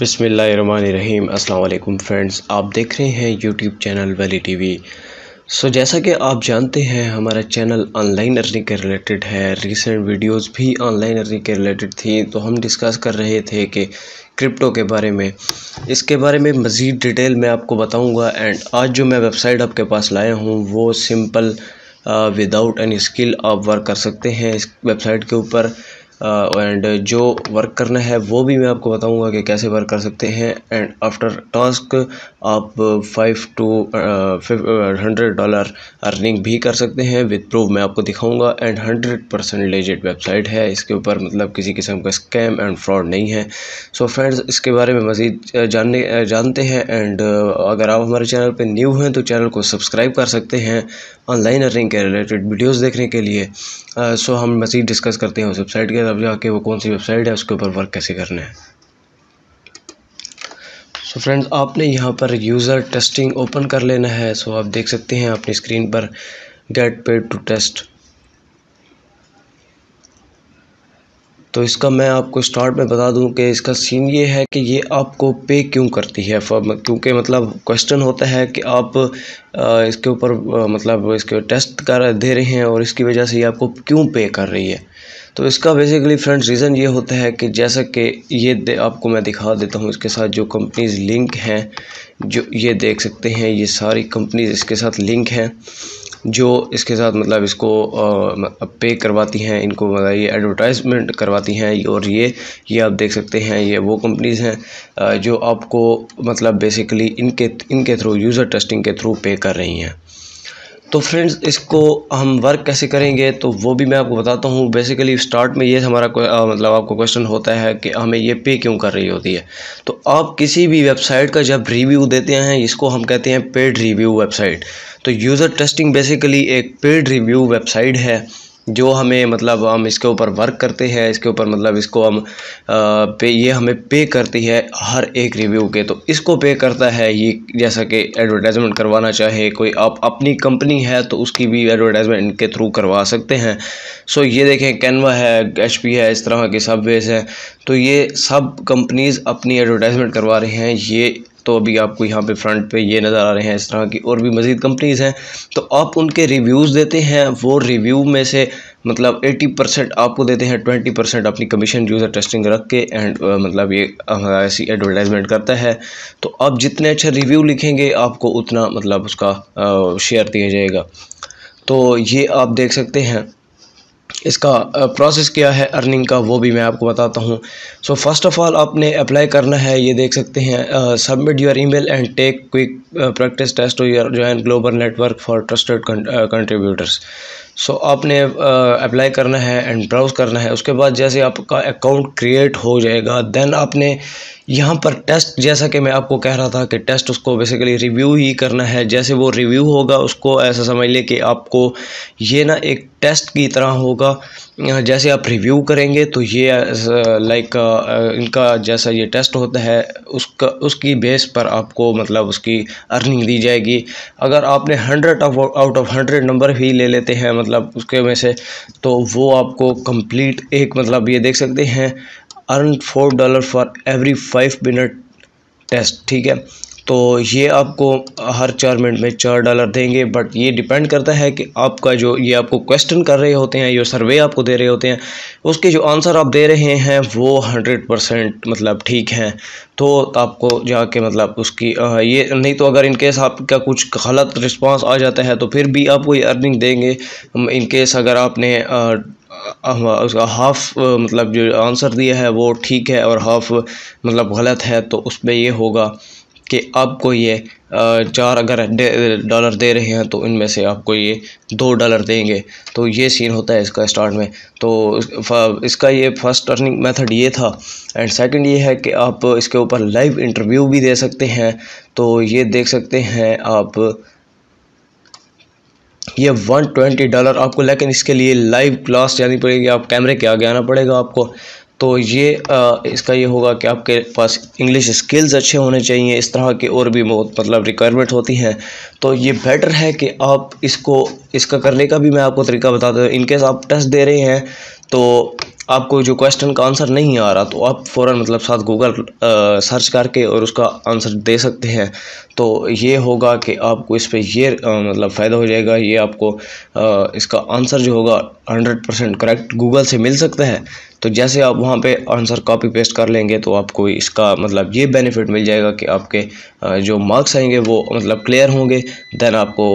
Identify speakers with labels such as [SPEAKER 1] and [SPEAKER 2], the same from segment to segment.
[SPEAKER 1] बिसमीम अल्लाम फ्रेंड्स, आप देख रहे हैं YouTube channel Wali TV. So, जैसा कि आप जानते हैं, हमारा चैनल ऑनलाइन अर्निंग के रिलेटेड है। रिसेंट वीडियोस भी ऑनलाइन अर्निंग के रिलेटेड थी। तो हम डिस्कस कर रहे थे कि क्रिप्टो के बारे में। इसके बारे में मज़ीद डिटेल मैं आपको बताऊँगा। एंड आज जो मैं वेबसाइट आपके पास लाया हूँ, वो सिंपल विदाउट एनी स्किल आप वर्क कर सकते हैं। इस वेबसाइट के ऊपर एंड जो वर्क करना है वो भी मैं आपको बताऊँगा कि कैसे वर्क कर सकते हैं। एंड आफ्टर टास्क आप five to hundred dollar earning भी कर सकते हैं। विद प्रूफ मैं आपको दिखाऊँगा। And hundred percent legit website है। इसके ऊपर मतलब किसी किस्म का स्कैम एंड फ्रॉड नहीं है। सो so फ्रेंड्स इसके बारे में मज़ीद जानने जानते हैं। एंड अगर आप हमारे चैनल पर न्यू हैं तो चैनल को सब्सक्राइब कर सकते हैं ऑनलाइन अर्निंग के रिलेटेड वीडियोज़ देखने के लिए। सो uh, so हम मज़ीद डिस्कस करते हैं उस वेबसाइट के तब जाके वो कौन सी वेबसाइट है, उसके ऊपर वर्क कैसे करना है। सो फ्रेंड्स आपने यहाँ पर यूज़र टेस्टिंग ओपन कर लेना है। सो so आप देख सकते हैं, अपनी स्क्रीन पर गेट पेड टू टेस्ट तो इसका मैं आपको स्टार्ट में बता दूँ कि इसका सीन ये है कि ये आपको पे क्यों करती है? क्योंकि मतलब क्वेश्चन होता है कि आप इसके ऊपर मतलब इसके टेस्ट कर दे रहे हैं और इसकी वजह से ये आपको क्यों पे कर रही है? तो इसका बेसिकली फ्रेंड्स रीज़न ये होता है कि जैसा कि ये आपको मैं दिखा देता हूँ इसके साथ जो कंपनीज़ लिंक हैं, जो ये देख सकते हैं, ये सारी कंपनीज़ इसके साथ लिंक हैं। जो इसके साथ मतलब इसको पे करवाती हैं, इनको मतलब ये एडवर्टाइजमेंट करवाती हैं और ये ये आप देख सकते हैं, ये वो कंपनीज़ हैं जो आपको मतलब बेसिकली इनके इनके थ्रू यूज़र टेस्टिंग के थ्रू पे कर रही हैं। तो फ्रेंड्स इसको हम वर्क कैसे करेंगे तो वो भी मैं आपको बताता हूँ। बेसिकली स्टार्ट में ये हमारा आ, मतलब आपको क्वेश्चन होता है कि हमें ये पे क्यों कर रही होती है। तो आप किसी भी वेबसाइट का जब रिव्यू देते हैं इसको हम कहते हैं पेड रिव्यू वेबसाइट तो यूज़र टेस्टिंग बेसिकली एक पेड रिव्यू वेबसाइट है। जो हमें मतलब हम इसके ऊपर वर्क करते हैं, इसके ऊपर मतलब इसको हम पे, ये हमें पे करती है हर एक रिव्यू के। तो इसको पे करता है ये, जैसा कि एडवर्टाइजमेंट करवाना चाहे, कोई आप, अपनी कंपनी है तो उसकी भी एडवर्टाइजमेंट इनके थ्रू करवा सकते हैं। सो ये देखें कैनवा है एचपी है, इस तरह के सब वेज हैं। तो ये सब कंपनीज़ अपनी एडवर्टाइजमेंट करवा रहे हैं, ये तो अभी आपको यहाँ पे फ्रंट पे ये नज़र आ रहे हैं इस तरह की और भी मज़ीद कंपनीज़ हैं। तो आप उनके रिव्यूज़ देते हैं, वो रिव्यू में से मतलब 80 परसेंट आपको देते हैं 20 परसेंट अपनी कमीशन यूज़र टेस्टिंग रख के एंड मतलब ये ऐसी एडवर्टाइजमेंट करता है। तो आप जितने अच्छे रिव्यू लिखेंगे, आपको उतना मतलब उसका शेयर दिया जाएगा। तो ये आप देख सकते हैं। इसका प्रोसेस क्या है अर्निंग का, वो भी मैं आपको बताता हूँ। सो फ़र्स्ट ऑफ़ ऑल आपने अप्लाई करना है, ये देख सकते हैं submit your email and take quick practice test to your join global network for trusted contributors so so, आपने अप्लाई करना है एंड ब्राउज़ करना है उसके बाद जैसे आपका अकाउंट क्रिएट हो जाएगा देन आपने यहाँ पर टेस्ट जैसा कि मैं आपको कह रहा था कि टेस्ट उसको बेसिकली रिव्यू ही करना है जैसे वो रिव्यू होगा उसको ऐसा समझ लें कि आपको ये ना एक टेस्ट की तरह होगा। जैसे आप रिव्यू करेंगे तो ये लाइक इनका जैसा ये टेस्ट होता है उसका उसकी बेस पर आपको मतलब उसकी अर्निंग दी जाएगी। अगर आपने hundred out of hundred number भी ले लेते हैं मतलब उसके में से तो वो आपको कंप्लीट एक मतलब ये देख सकते हैं earn four dollar for every five minute test ठीक है? तो ये आपको हर चार मिनट में चार डॉलर देंगे बट ये डिपेंड करता है कि आपका जो, ये आपको क्वेश्चन कर रहे होते हैं जो सर्वे आपको दे रहे होते हैं। उसके जो आंसर आप दे रहे हैं, वो हंड्रेड परसेंट मतलब ठीक हैं। तो आपको जाके मतलब उसकी ये नहीं तो अगर इनकेस आपका कुछ गलत रिस्पांस आ जाता है तो फिर भी आपको ये अर्निंग देंगे। इनकेस अगर आपने उसका हाफ़ मतलब जो आंसर दिया है, वो ठीक है और हाफ़ मतलब गलत है तो उसमें ये होगा। कि आपको ये चार अगर डॉलर दे रहे हैं तो इनमें से आपको ये दो डॉलर देंगे। तो ये सीन होता है इसका स्टार्ट में। तो इसका ये फ़र्स्ट अर्निंग मेथड ये था। एंड सेकंड ये है कि आप इसके ऊपर लाइव इंटरव्यू भी दे सकते हैं। तो ये देख सकते हैं आप, ये वन ट्वेंटी डॉलर आपको, लेकिन इसके लिए लाइव क्लास जानी पड़ेगी। आप कैमरे के आगे आना पड़ेगा आपको। तो ये आ, इसका ये होगा कि आपके पास इंग्लिश स्किल्स अच्छे होने चाहिए इस तरह के और भी बहुत मतलब रिक्वायरमेंट होती हैं। तो ये बेटर है कि आप इसको इसका करने का भी मैं आपको तरीका बताता हूँ। इनकेस आप टेस्ट दे रहे हैं तो आपको जो क्वेश्चन का आंसर नहीं आ रहा तो आप फ़ौर मतलब साथ गूगल सर्च करके और उसका आंसर दे सकते हैं। तो ये होगा कि आपको इस पर ये मतलब फ़ायदा हो जाएगा। ये आपको आ, इसका आंसर जो होगा हंड्रेड परसेंट करेक्ट गूगल से मिल सकता है। तो जैसे आप वहाँ पे आंसर कॉपी पेस्ट कर लेंगे तो आपको इसका मतलब ये बेनिफिट मिल जाएगा कि आपके जो मार्क्स आएँगे वो मतलब क्लियर होंगे। देन आपको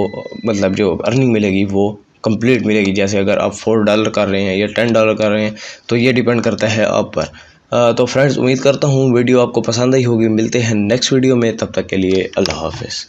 [SPEAKER 1] मतलब जो अर्निंग मिलेगी वो कंप्लीट मिलेगी। जैसे अगर आप फोर डॉलर कर रहे हैं या टेन डॉलर कर रहे हैं तो ये डिपेंड करता है आप पर। तो फ्रेंड्स उम्मीद करता हूँ वीडियो आपको पसंद आई होगी। मिलते हैं नेक्स्ट वीडियो में। तब तक के लिए अल्लाह हाफिज़।